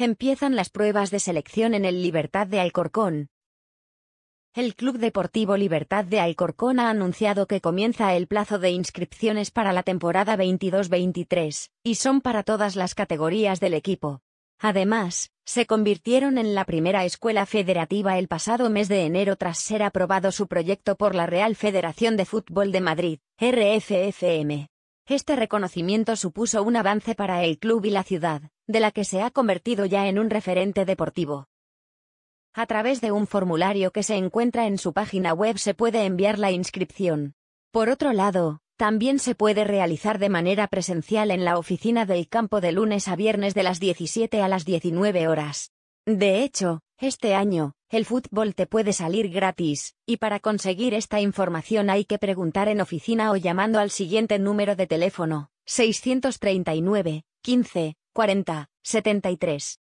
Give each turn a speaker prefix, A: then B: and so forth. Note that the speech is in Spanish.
A: Empiezan las pruebas de selección en el Libertad de Alcorcón. El Club Deportivo Libertad de Alcorcón ha anunciado que comienza el plazo de inscripciones para la temporada 22-23, y son para todas las categorías del equipo. Además, se convirtieron en la primera escuela federativa el pasado mes de enero tras ser aprobado su proyecto por la Real Federación de Fútbol de Madrid, RFFM. Este reconocimiento supuso un avance para el club y la ciudad, de la que se ha convertido ya en un referente deportivo. A través de un formulario que se encuentra en su página web se puede enviar la inscripción. Por otro lado, también se puede realizar de manera presencial en la oficina del campo de lunes a viernes de las 17 a las 19 horas. De hecho, este año, el fútbol te puede salir gratis, y para conseguir esta información hay que preguntar en oficina o llamando al siguiente número de teléfono, 639, 15, 40, 73.